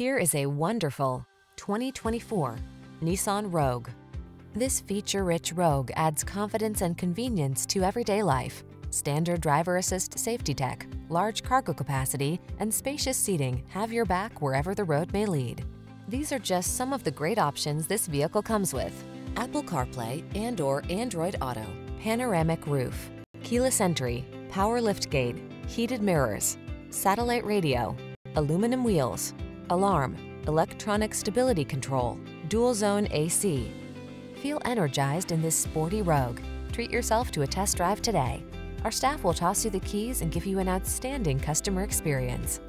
Here is a wonderful 2024 Nissan Rogue. This feature-rich Rogue adds confidence and convenience to everyday life. Standard driver assist safety tech, large cargo capacity, and spacious seating have your back wherever the road may lead. These are just some of the great options this vehicle comes with. Apple CarPlay and or Android Auto, panoramic roof, keyless entry, power liftgate, heated mirrors, satellite radio, aluminum wheels, alarm, electronic stability control, dual zone AC. Feel energized in this sporty Rogue. Treat yourself to a test drive today. Our staff will toss you the keys and give you an outstanding customer experience.